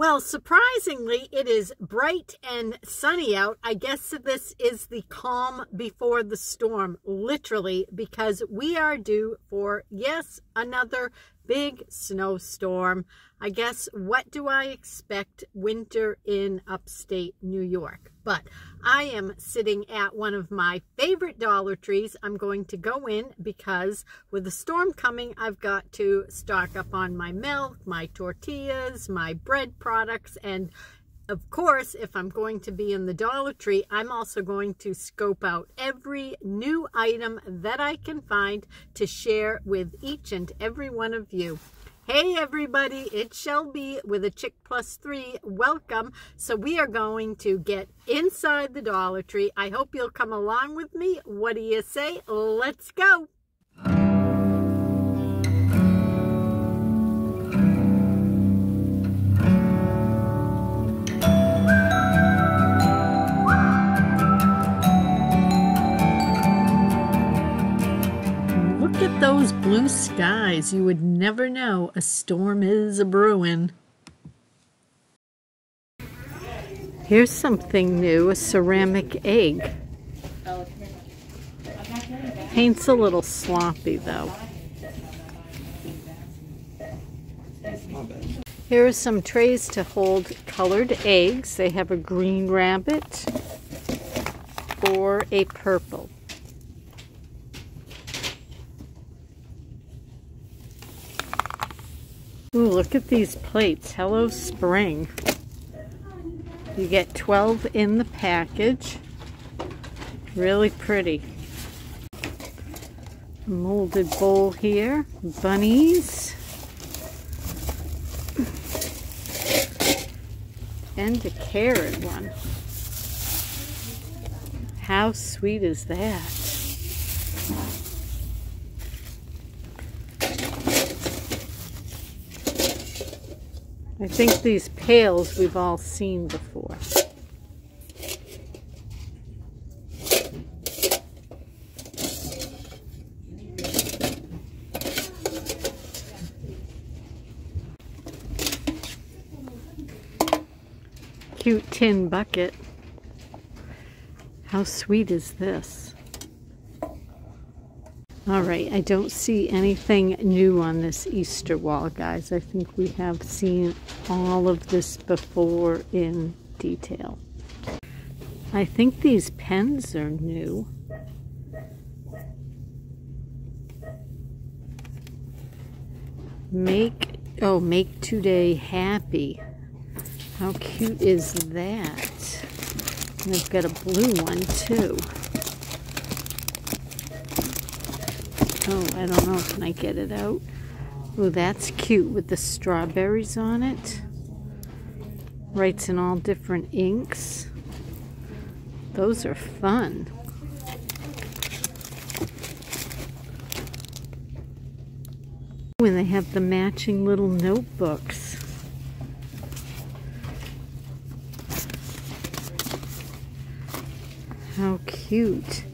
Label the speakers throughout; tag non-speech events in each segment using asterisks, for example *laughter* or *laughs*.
Speaker 1: Well, surprisingly, it is bright and sunny out. I guess this is the calm before the storm, literally, because we are due for, yes, another big snowstorm. I guess, what do I expect winter in upstate New York? But I am sitting at one of my favorite Dollar Trees. I'm going to go in because with the storm coming, I've got to stock up on my milk, my tortillas, my bread products, and of course, if I'm going to be in the Dollar Tree, I'm also going to scope out every new item that I can find to share with each and every one of you. Hey everybody, it's Shelby with a Chick Plus 3. Welcome. So we are going to get inside the Dollar Tree. I hope you'll come along with me. What do you say? Let's go. Those blue skies, you would never know a storm is a brewing. Here's something new, a ceramic egg. Paint's a little sloppy though. Here are some trays to hold colored eggs. They have a green rabbit or a purple. Ooh, look at these plates. Hello Spring. You get 12 in the package. Really pretty. Molded bowl here. Bunnies. And a carrot one. How sweet is that? I think these pails we've all seen before. Cute tin bucket. How sweet is this? All right, I don't see anything new on this Easter wall, guys. I think we have seen all of this before in detail. I think these pens are new. Make, oh, make today happy. How cute is that? And they've got a blue one too. Oh, I don't know. Can I get it out? Oh, that's cute with the strawberries on it. Writes in all different inks. Those are fun. When they have the matching little notebooks. How cute.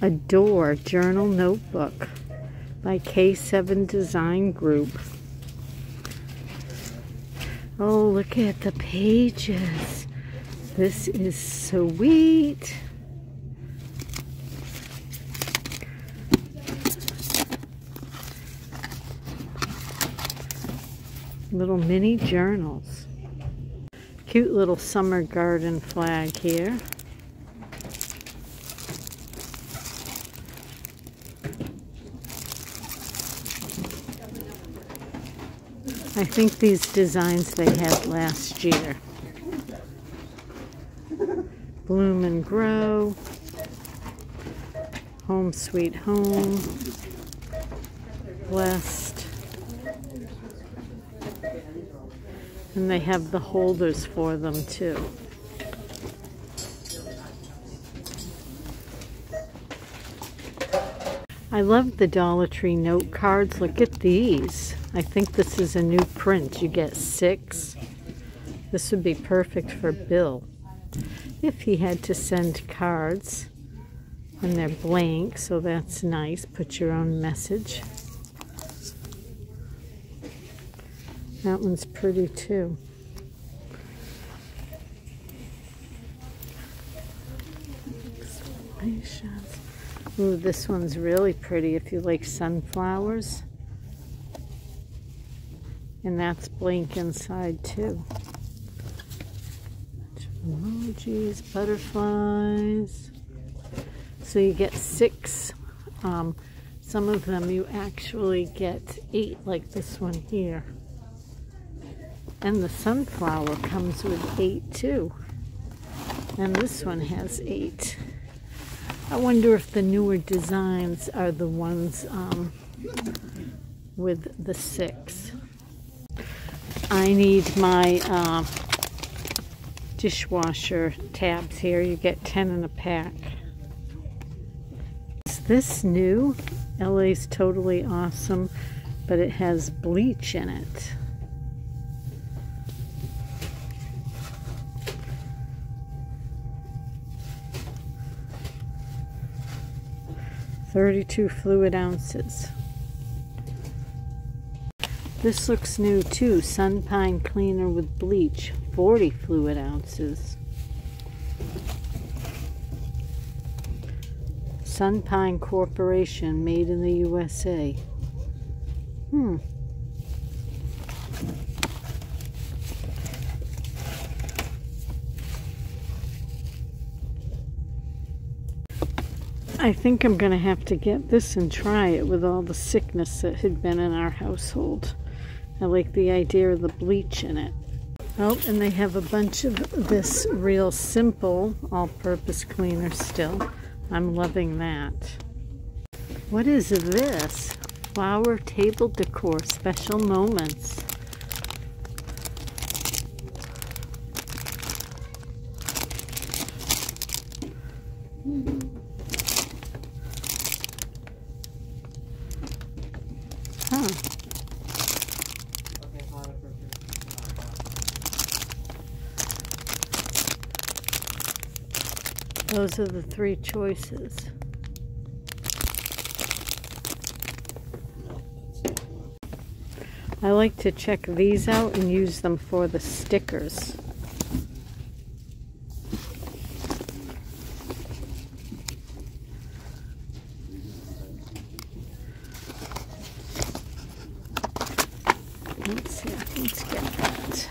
Speaker 1: A door journal notebook by K7 Design Group. Oh, look at the pages. This is sweet. Little mini journals. Cute little summer garden flag here. I think these designs they had last year. Bloom and Grow, Home Sweet Home, Blessed. And they have the holders for them too. I love the Dollar Tree note cards. Look at these. I think this is a new print. You get six. This would be perfect for Bill. If he had to send cards, and they're blank, so that's nice. Put your own message. That one's pretty too. Ooh, this one's really pretty if you like sunflowers. And that's blank inside too. Emojis, butterflies. So you get six. Um, some of them you actually get eight, like this one here. And the sunflower comes with eight too. And this one has eight. I wonder if the newer designs are the ones um, with the six. I need my uh, dishwasher tabs here. You get 10 in a pack. Is this new? LA's totally awesome, but it has bleach in it. 32 fluid ounces. This looks new too. Sun Pine Cleaner with bleach, 40 fluid ounces. Sun Pine Corporation, made in the USA. Hmm. I think I'm going to have to get this and try it with all the sickness that had been in our household. I like the idea of the bleach in it. Oh, and they have a bunch of this real simple all-purpose cleaner still. I'm loving that. What is this? Flower table decor, special moments. Huh. Those are the three choices. I like to check these out and use them for the stickers. Let's see, let's get that.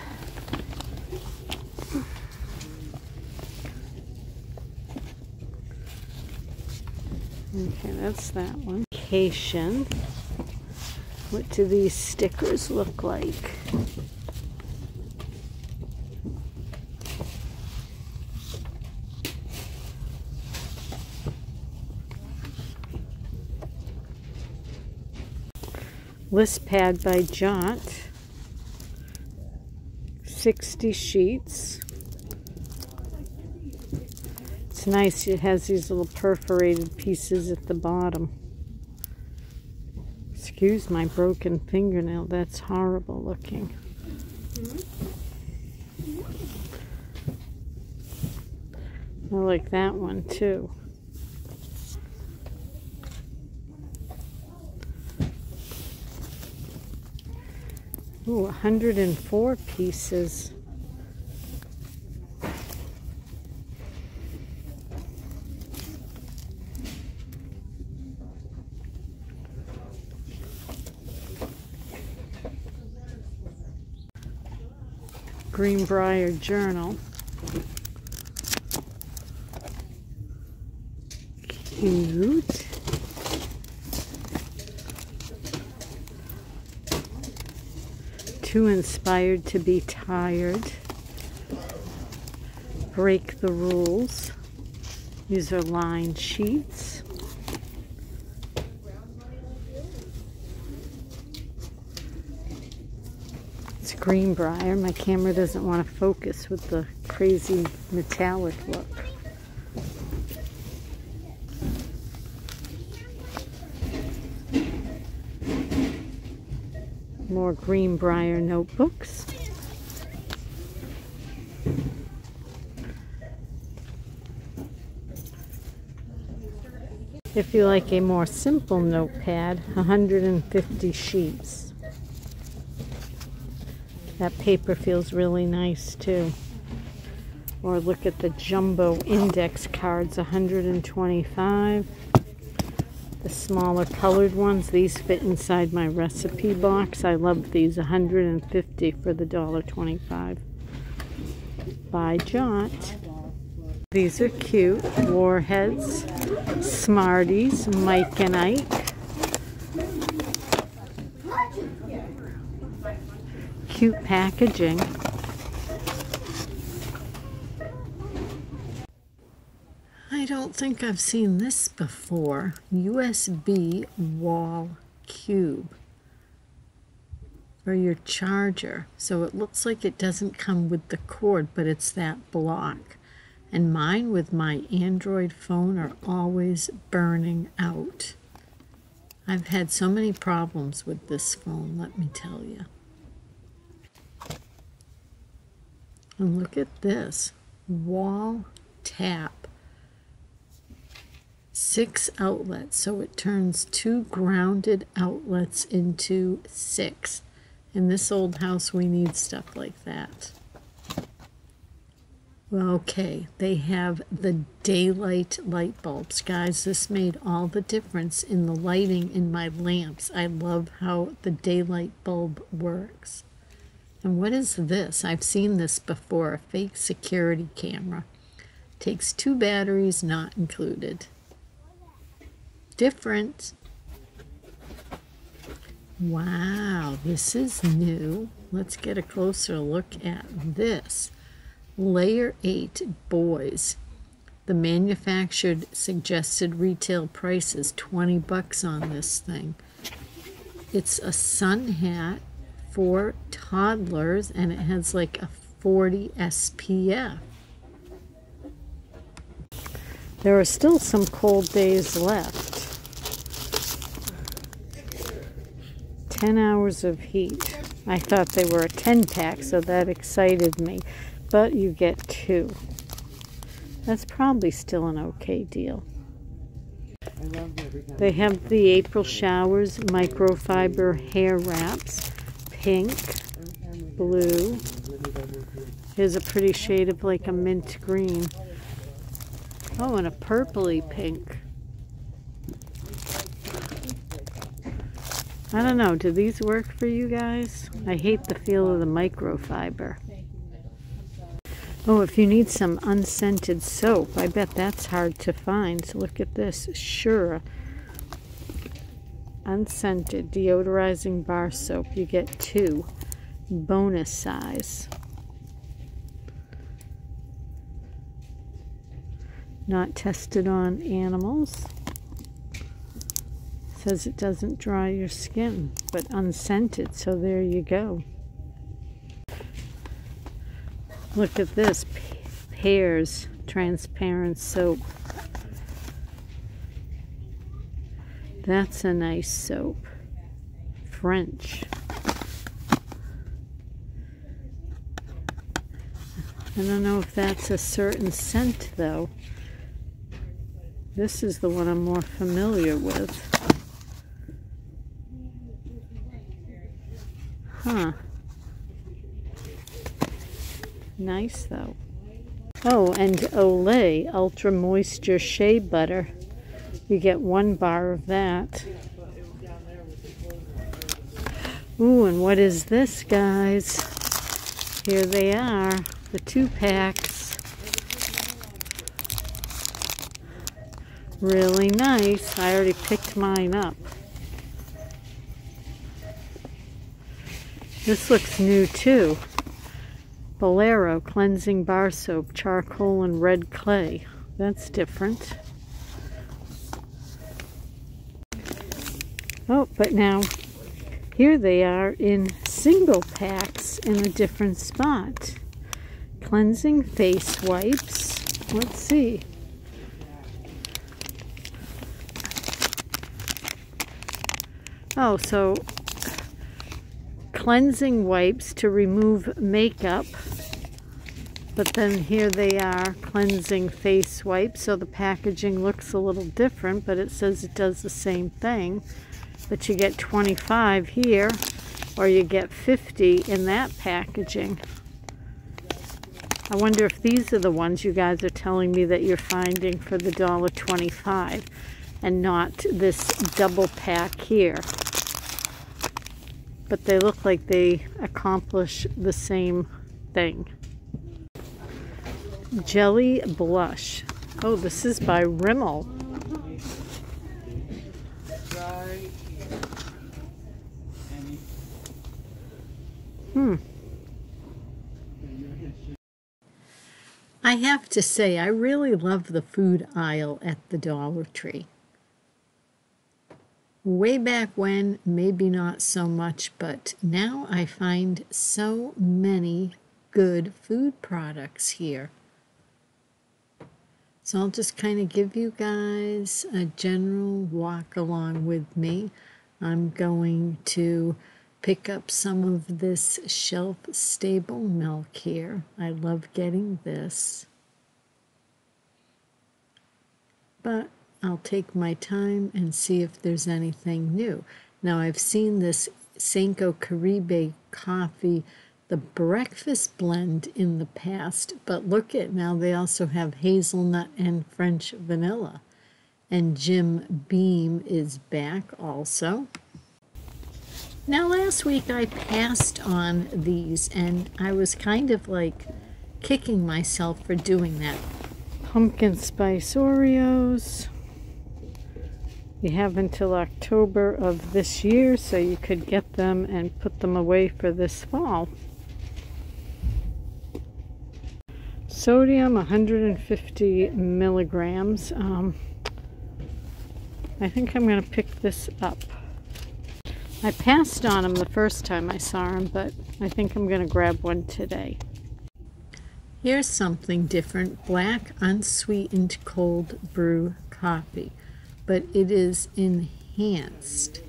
Speaker 1: Okay, that's that one. Vacation. What do these stickers look like? List pad by Jot. 60 sheets. It's nice. It has these little perforated pieces at the bottom. Excuse my broken fingernail. That's horrible looking. I like that one too. Ooh, 104 pieces. Greenbrier Journal. Cute. Too inspired to be tired. Break the rules. These are lined sheets. It's Greenbrier. My camera doesn't want to focus with the crazy metallic look. More Greenbrier notebooks. If you like a more simple notepad, 150 sheets. That paper feels really nice too. Or look at the jumbo index cards, 125. The smaller colored ones, these fit inside my recipe box. I love these, 150 for the $1.25. By Jot. These are cute. Warheads, Smarties, Mike and Ike. Cute packaging. I don't think I've seen this before. USB wall cube for your charger. So it looks like it doesn't come with the cord, but it's that block. And mine with my Android phone are always burning out. I've had so many problems with this phone, let me tell you. And look at this wall tap six outlets. So it turns two grounded outlets into six. In this old house, we need stuff like that. Okay, they have the daylight light bulbs. Guys, this made all the difference in the lighting in my lamps. I love how the daylight bulb works. And what is this? I've seen this before, a fake security camera. Takes two batteries, not included different. Wow, this is new. Let's get a closer look at this. Layer 8 Boys. The manufactured suggested retail price is 20 bucks on this thing. It's a sun hat for toddlers and it has like a 40 SPF. There are still some cold days left. 10 hours of heat. I thought they were a 10 pack, so that excited me. But you get two. That's probably still an okay deal. They have the April Showers microfiber hair wraps. Pink, blue. Here's a pretty shade of like a mint green. Oh, and a purpley pink. I don't know, do these work for you guys? I hate the feel of the microfiber. Oh, if you need some unscented soap, I bet that's hard to find. So look at this, Sure. Unscented deodorizing bar soap. You get two, bonus size. Not tested on animals. Says it doesn't dry your skin, but unscented, so there you go. Look at this, Pears transparent soap. That's a nice soap. French. I don't know if that's a certain scent though. This is the one I'm more familiar with. Huh. Nice though. Oh, and Olay Ultra Moisture Shea Butter. You get one bar of that. Ooh, and what is this, guys? Here they are, the two packs. Really nice. I already picked mine up. This looks new too. Bolero Cleansing Bar Soap, Charcoal and Red Clay. That's different. Oh, but now here they are in single packs in a different spot. Cleansing face wipes. Let's see. Oh, so cleansing wipes to remove makeup. But then here they are, cleansing face wipes. So the packaging looks a little different, but it says it does the same thing. But you get 25 here, or you get 50 in that packaging. I wonder if these are the ones you guys are telling me that you're finding for the $1.25 and not this double pack here. But they look like they accomplish the same thing. Jelly Blush. Oh, this is by Rimmel. Hmm. I have to say, I really love the food aisle at the Dollar Tree. Way back when, maybe not so much, but now I find so many good food products here. So I'll just kind of give you guys a general walk along with me. I'm going to pick up some of this shelf stable milk here. I love getting this. But I'll take my time and see if there's anything new. Now I've seen this Senko Caribe coffee, the breakfast blend in the past, but look at now they also have hazelnut and French vanilla. And Jim Beam is back also. Now, last week I passed on these and I was kind of like kicking myself for doing that. Pumpkin Spice Oreos. You have until October of this year so you could get them and put them away for this fall. Sodium 150 milligrams. Um, I think I'm going to pick this up. I passed on them the first time I saw them, but I think I'm going to grab one today. Here's something different, black unsweetened cold brew coffee, but it is enhanced.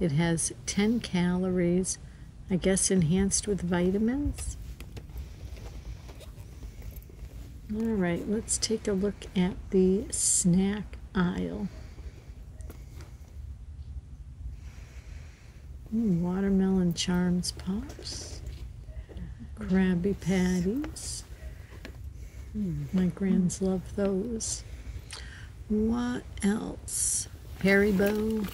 Speaker 1: It has 10 calories, I guess enhanced with vitamins. All right, let's take a look at the snack aisle. Ooh, watermelon charms pops. Krabby Patties. Mm, my grands love those. What else? Haribo.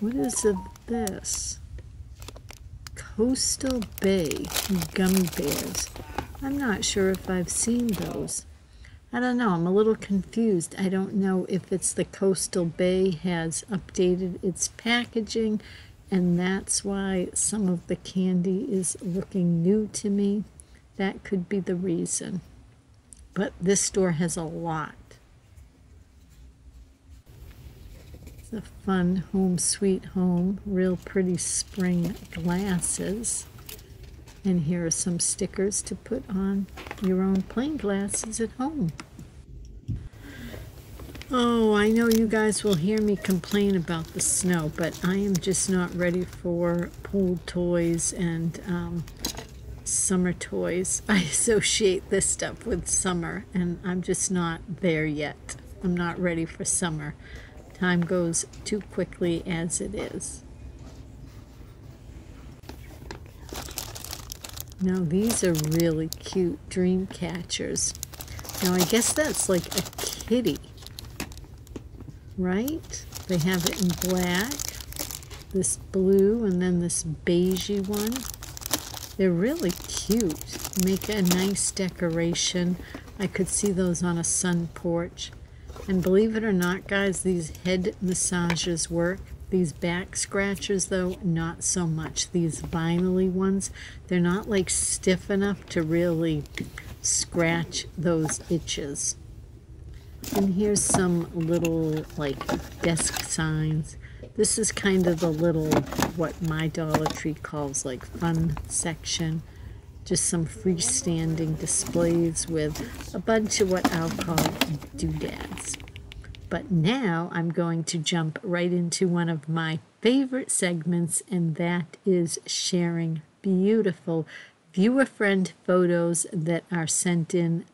Speaker 1: What is this? Coastal Bay gummy bears. I'm not sure if I've seen those. I don't know. I'm a little confused. I don't know if it's the Coastal Bay has updated its packaging and that's why some of the candy is looking new to me. That could be the reason. But this store has a lot. It's a fun home sweet home. Real pretty spring glasses. And here are some stickers to put on your own plain glasses at home. Oh, I know you guys will hear me complain about the snow, but I am just not ready for pool toys and um, summer toys. *laughs* I associate this stuff with summer, and I'm just not there yet. I'm not ready for summer. Time goes too quickly as it is. Now these are really cute dream catchers. Now I guess that's like a kitty, right? They have it in black, this blue, and then this beigey one. They're really cute. Make a nice decoration. I could see those on a sun porch. And believe it or not, guys, these head massages work. These back scratchers, though, not so much. These vinyl ones, they're not like stiff enough to really scratch those itches. And here's some little like desk signs. This is kind of the little, what my Dollar Tree calls like fun section. Just some freestanding displays with a bunch of what I'll call doodads. But now I'm going to jump right into one of my favorite segments, and that is sharing beautiful viewer friend photos that are sent in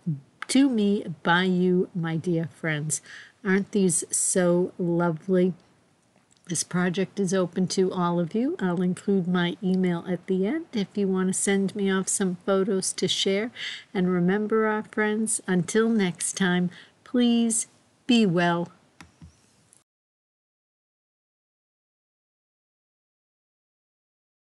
Speaker 1: to me by you, my dear friends. Aren't these so lovely? This project is open to all of you. I'll include my email at the end if you want to send me off some photos to share. And remember, our friends, until next time, please be well